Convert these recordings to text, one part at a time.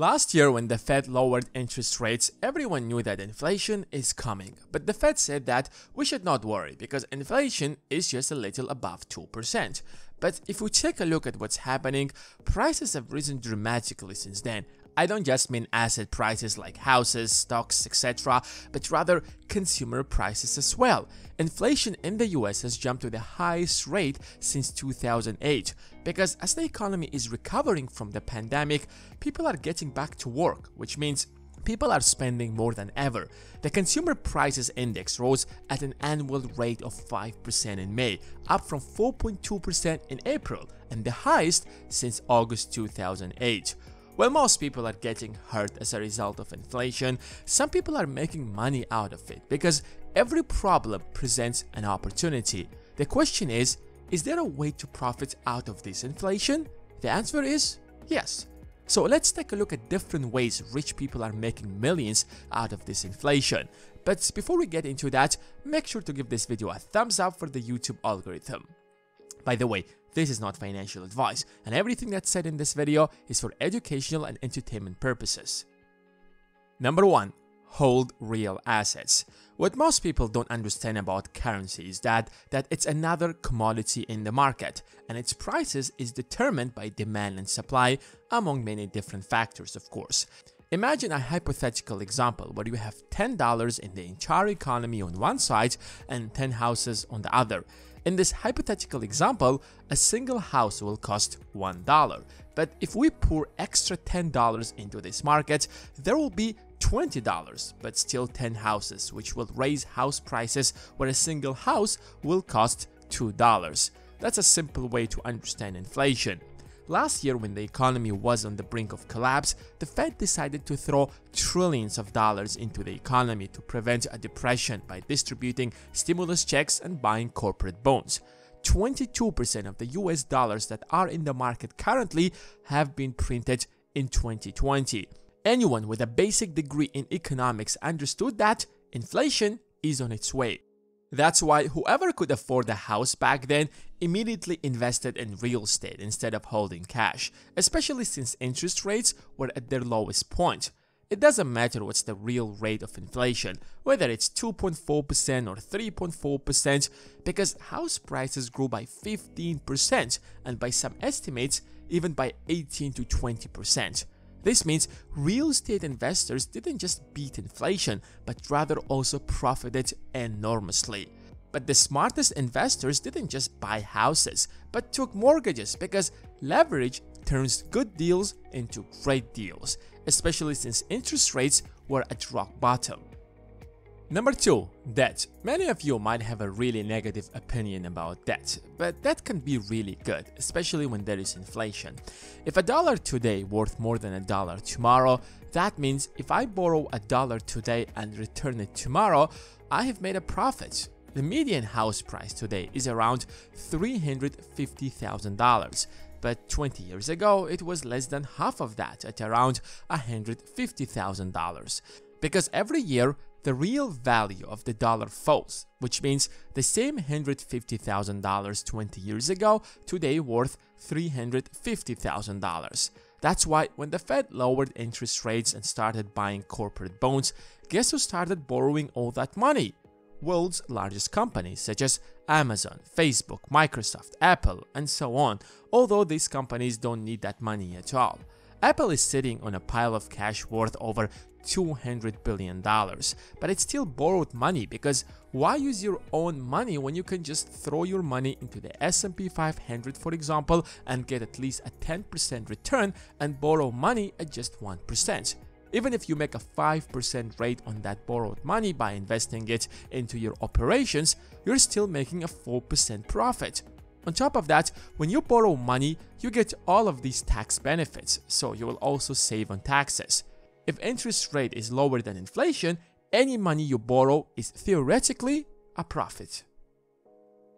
Last year, when the Fed lowered interest rates, everyone knew that inflation is coming. But the Fed said that we should not worry because inflation is just a little above 2%. But if we take a look at what's happening, prices have risen dramatically since then. I don't just mean asset prices like houses, stocks, etc., but rather consumer prices as well. Inflation in the US has jumped to the highest rate since 2008 because as the economy is recovering from the pandemic, people are getting back to work, which means people are spending more than ever. The Consumer Prices Index rose at an annual rate of 5% in May, up from 4.2% in April, and the highest since August 2008. While most people are getting hurt as a result of inflation, some people are making money out of it because every problem presents an opportunity. The question is, is there a way to profit out of this inflation? The answer is yes. So let's take a look at different ways rich people are making millions out of this inflation. But before we get into that, make sure to give this video a thumbs up for the YouTube algorithm. By the way, this is not financial advice, and everything that's said in this video is for educational and entertainment purposes. Number 1. Hold real assets. What most people don't understand about currency is that, that it's another commodity in the market, and its prices is determined by demand and supply, among many different factors of course. Imagine a hypothetical example where you have $10 in the entire economy on one side and 10 houses on the other. In this hypothetical example, a single house will cost $1. But if we pour extra $10 into this market, there will be $20, but still 10 houses, which will raise house prices where a single house will cost $2. That's a simple way to understand inflation. Last year, when the economy was on the brink of collapse, the Fed decided to throw trillions of dollars into the economy to prevent a depression by distributing stimulus checks and buying corporate bonds. 22% of the US dollars that are in the market currently have been printed in 2020. Anyone with a basic degree in economics understood that inflation is on its way. That's why whoever could afford a house back then immediately invested in real estate instead of holding cash, especially since interest rates were at their lowest point. It doesn't matter what's the real rate of inflation, whether it's 2.4% or 3.4%, because house prices grew by 15% and by some estimates, even by 18 to 20%. This means real estate investors didn't just beat inflation, but rather also profited enormously. But the smartest investors didn't just buy houses, but took mortgages because leverage turns good deals into great deals, especially since interest rates were at rock bottom. Number 2. Debt. Many of you might have a really negative opinion about debt, but debt can be really good, especially when there is inflation. If a dollar today worth more than a dollar tomorrow, that means if I borrow a dollar today and return it tomorrow, I have made a profit. The median house price today is around $350,000, but 20 years ago it was less than half of that at around $150,000. Because every year the real value of the dollar falls, which means the same $150,000 20 years ago today worth $350,000. That's why when the Fed lowered interest rates and started buying corporate bonds, guess who started borrowing all that money? World's largest companies such as Amazon, Facebook, Microsoft, Apple, and so on, although these companies don't need that money at all. Apple is sitting on a pile of cash worth over $200 billion, but it's still borrowed money because why use your own money when you can just throw your money into the S&P 500 for example and get at least a 10% return and borrow money at just 1%. Even if you make a 5% rate on that borrowed money by investing it into your operations, you're still making a 4% profit. On top of that, when you borrow money, you get all of these tax benefits, so you will also save on taxes. If interest rate is lower than inflation, any money you borrow is theoretically a profit.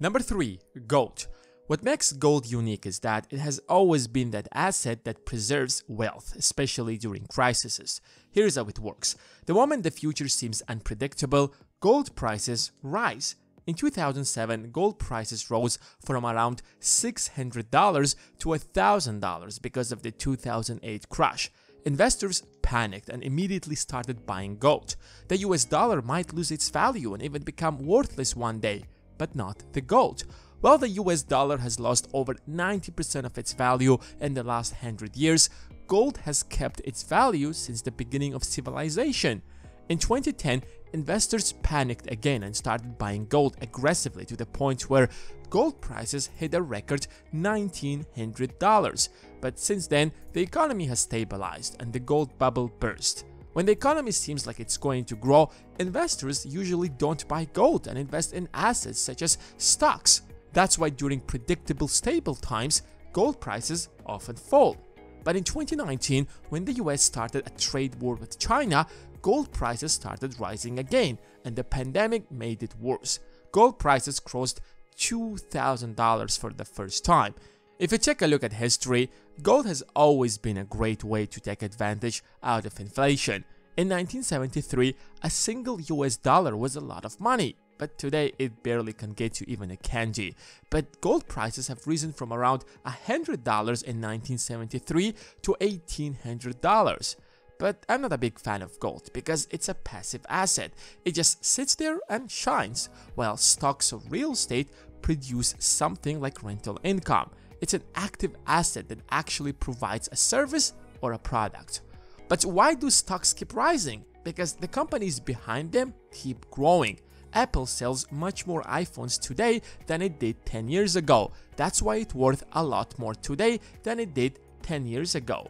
Number 3. Gold. What makes gold unique is that it has always been that asset that preserves wealth, especially during crises. Here's how it works. The moment the future seems unpredictable, gold prices rise. In 2007, gold prices rose from around $600 to $1,000 because of the 2008 crash. Investors panicked and immediately started buying gold. The US dollar might lose its value and even become worthless one day, but not the gold. While the US dollar has lost over 90% of its value in the last 100 years, gold has kept its value since the beginning of civilization. In 2010, investors panicked again and started buying gold aggressively to the point where gold prices hit a record $1900. But since then, the economy has stabilized and the gold bubble burst. When the economy seems like it's going to grow, investors usually don't buy gold and invest in assets such as stocks. That's why during predictable stable times, gold prices often fall. But in 2019, when the US started a trade war with China, gold prices started rising again, and the pandemic made it worse. Gold prices crossed $2,000 for the first time. If you take a look at history, gold has always been a great way to take advantage out of inflation. In 1973, a single US dollar was a lot of money, but today it barely can get you even a candy. But gold prices have risen from around $100 in 1973 to $1,800. But I'm not a big fan of gold because it's a passive asset. It just sits there and shines, while stocks of real estate produce something like rental income. It's an active asset that actually provides a service or a product. But why do stocks keep rising? Because the companies behind them keep growing. Apple sells much more iPhones today than it did 10 years ago. That's why it's worth a lot more today than it did 10 years ago.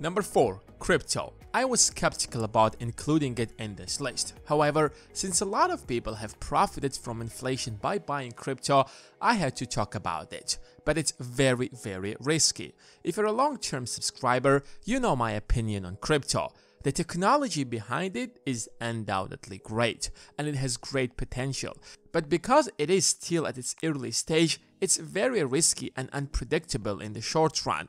Number 4. Crypto. I was skeptical about including it in this list. However, since a lot of people have profited from inflation by buying crypto, I had to talk about it. But it's very, very risky. If you're a long-term subscriber, you know my opinion on crypto. The technology behind it is undoubtedly great, and it has great potential. But because it is still at its early stage, it's very risky and unpredictable in the short run.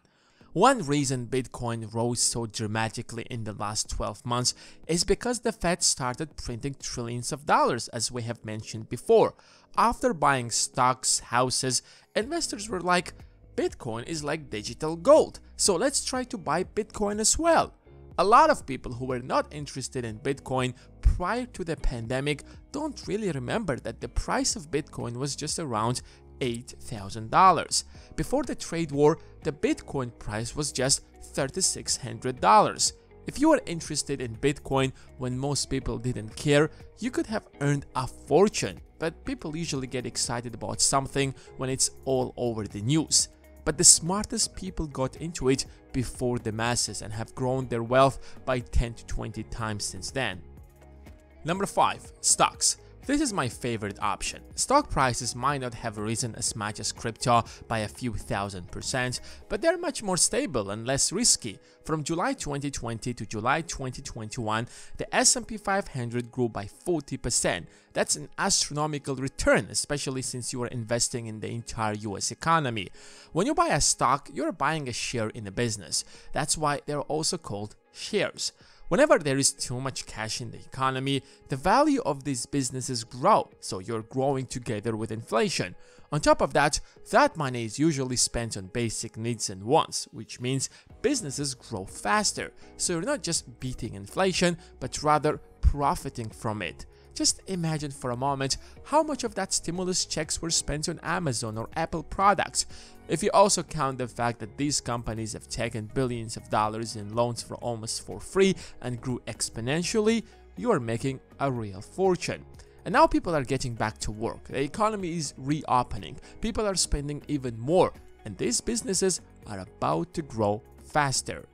One reason Bitcoin rose so dramatically in the last 12 months is because the Fed started printing trillions of dollars, as we have mentioned before. After buying stocks, houses, investors were like, Bitcoin is like digital gold, so let's try to buy Bitcoin as well. A lot of people who were not interested in Bitcoin prior to the pandemic don't really remember that the price of Bitcoin was just around $8,000. Before the trade war, the Bitcoin price was just $3,600. If you were interested in Bitcoin when most people didn't care, you could have earned a fortune. But people usually get excited about something when it's all over the news. But the smartest people got into it before the masses and have grown their wealth by 10 to 20 times since then. Number 5. Stocks this is my favorite option. Stock prices might not have risen as much as crypto by a few thousand percent, but they're much more stable and less risky. From July 2020 to July 2021, the S&P 500 grew by 40%. That's an astronomical return, especially since you are investing in the entire US economy. When you buy a stock, you're buying a share in a business. That's why they're also called shares. Whenever there is too much cash in the economy, the value of these businesses grow, so you're growing together with inflation. On top of that, that money is usually spent on basic needs and wants, which means businesses grow faster, so you're not just beating inflation, but rather profiting from it. Just imagine for a moment how much of that stimulus checks were spent on Amazon or Apple products. If you also count the fact that these companies have taken billions of dollars in loans for almost for free and grew exponentially, you are making a real fortune. And now people are getting back to work, the economy is reopening, people are spending even more, and these businesses are about to grow faster.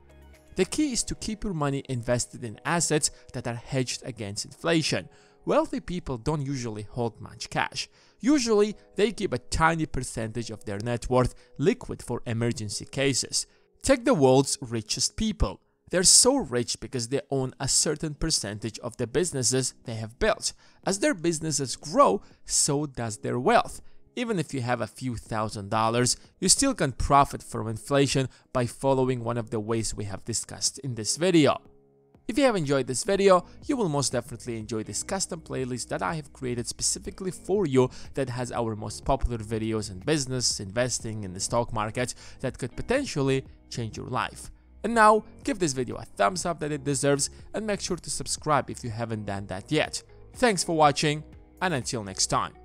The key is to keep your money invested in assets that are hedged against inflation. Wealthy people don't usually hold much cash. Usually, they keep a tiny percentage of their net worth liquid for emergency cases. Take the world's richest people. They're so rich because they own a certain percentage of the businesses they have built. As their businesses grow, so does their wealth. Even if you have a few thousand dollars, you still can profit from inflation by following one of the ways we have discussed in this video. If you have enjoyed this video, you will most definitely enjoy this custom playlist that I have created specifically for you that has our most popular videos in business, investing, in the stock market that could potentially change your life. And now, give this video a thumbs up that it deserves and make sure to subscribe if you haven't done that yet. Thanks for watching and until next time.